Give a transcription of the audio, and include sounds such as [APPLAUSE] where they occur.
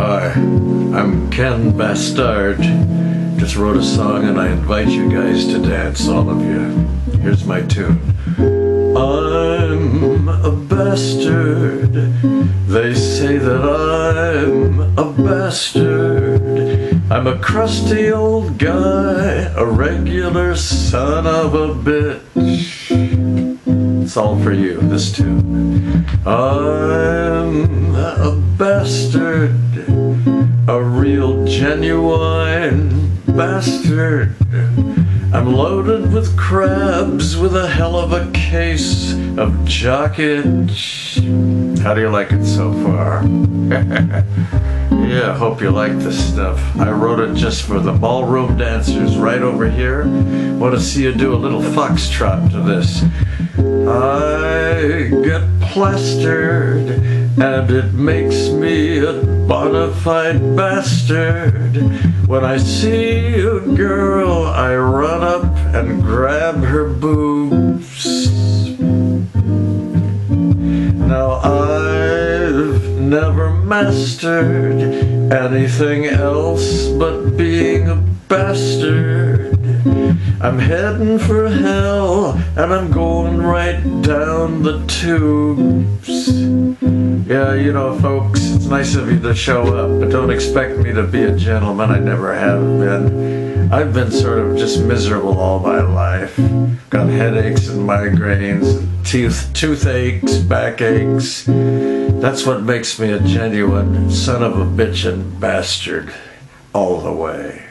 Hi, I'm Ken Bastahrd. Just wrote a song and I invite you guys to dance, all of you. Here's my tune. I'm a bastard. They say that I'm a bastard. I'm a crusty old guy, a regular son of a bitch. It's all for you, this tune. I'm a bastard, a real genuine bastard. I'm loaded with crabs with a hell of a case of jock itch. How do you like it so far? [LAUGHS] yeah, hope you like this stuff. I wrote it just for the ballroom dancers right over here. Want to see you do a little foxtrot to this. I get plastered and it makes me a bona fide bastard. When I see a girl, I run up and grab her boobs. Now I've never mastered anything else but being a bastard. I'm heading for hell and I'm going right down the tubes. Yeah, you know, folks, it's nice of you to show up, but don't expect me to be a gentleman. I never have been. I've been sort of just miserable all my life. Got headaches and migraines, teeth, toothaches, backaches. That's what makes me a genuine son of a bitch and bastard all the way.